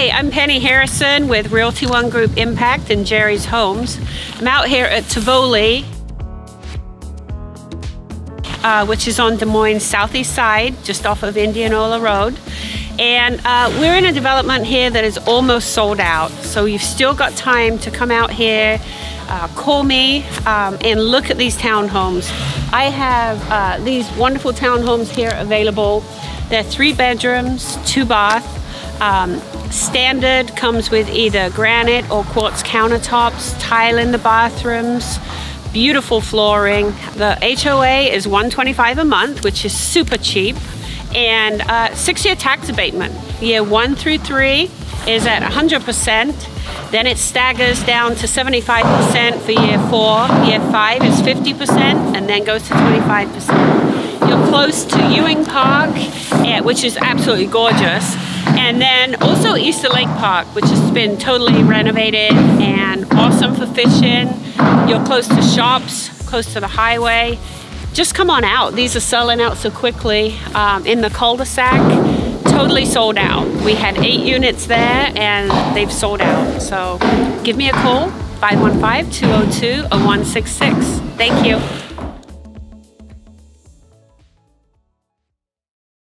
Hi, I'm Penny Harrison with Realty One Group Impact and Jerry's Homes. I'm out here at Tivoli, uh, which is on Des Moines southeast side, just off of Indianola Road. And uh, we're in a development here that is almost sold out. So you've still got time to come out here, uh, call me, um, and look at these townhomes. I have uh, these wonderful townhomes here available. They're three bedrooms, two bath, um, standard comes with either granite or quartz countertops, tile in the bathrooms, beautiful flooring. The HOA is 125 a month, which is super cheap, and uh, six-year tax abatement. Year one through three is at 100%. Then it staggers down to 75% for year four. Year five is 50%, and then goes to 25%. You're close to Ewing Park, eh, which is absolutely gorgeous. And then also Easter Lake Park, which has been totally renovated and awesome for fishing. You're close to shops, close to the highway. Just come on out. These are selling out so quickly um, in the cul-de-sac. Totally sold out. We had eight units there and they've sold out. So give me a call, 515-202-0166. Thank you.